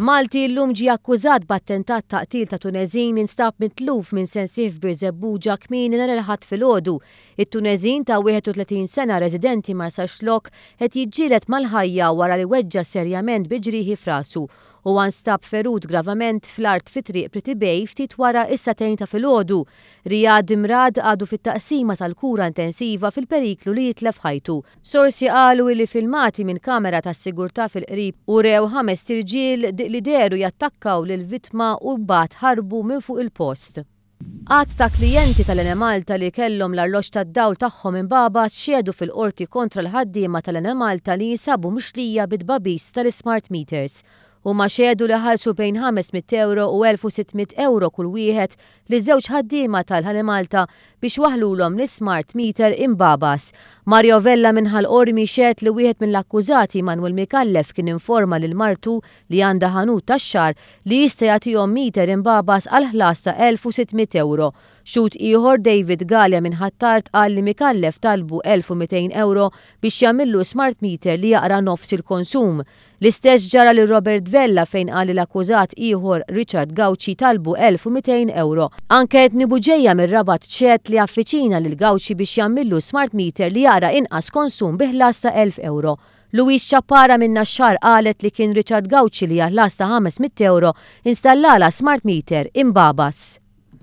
Malti illum ġie akkużat b'attentat ta' qtil ta' Tuneżin li nstab mitluf minn sensih f'Birżebbuġa kmieni nhar il-Ħadd filgħodu. It-Tuneżin ta' 31 sena residenti Marsaxlokk qed jiġġieled mal-ħajja wara li weġġa' serjament bi ġrieħi f'rasu. Huwa nstab ferut gravament fl-art fi Triq Pretty Bay ftit wara is-sagħtejn ta' filgħodu. Riyad Imrad għadu fit-taqsima tal-kura intensiva fil-periklu li jitlef ħajtu. Sorsi qalu illi filmati minn kamera tas-sigurtà fil-qrib urew ħamest irġiel li dehru jattakkaw lill-vittma u mbagħad ħarbu minn fuq il-post. Għadd ta' klijenti tal-Enemalta li kellhom l-arloġġ tad-dawl tagħhom imbagħbas xehdu fil-Qorti kontra l-ħaddiema tal-Enemalta li jinsabu mixlija bit-tbagħbis tal-ismart meters Huma xehdu li ħallsu bejn 500 ewro u 1,600 ewro kull wieħed liż-żewġ ħaddiema tal-Ħal-Malta biex waħħlulhom l-ismart meter imbagħbas. Mario Vella minn Ħal Qormi xehed li wieħed mill-akkużati, Manwil Micallef kien informa lil martu li għandha ħanut tax-xagħar li jista' jagħtihom meter imbagħbas għall-ħlas ta' 1,600 ewro. Xhud ieħor, David Galea minn Ħ'Attard qal li Micallef talbu 1,200 ewro biex jagħmillu smart meter li jaqra nofs il-konsum. L-istess ġara lil Robert Vella fejn qal li l-akkużat ieħor Richard Gauci talbu 1,200 ewro. Anke Edney Bugeja mir-Rabat ċehed li affiċina lil Gauci biex jagħmillu smart meter li jara inqas konsum bi ħlas ta' 1,000 ewro. Louise Ciappara minn Naxxar qalet li kien Richard Gauci li għal ħlas ta' 500 ewro installalha smart meter, Imbabas.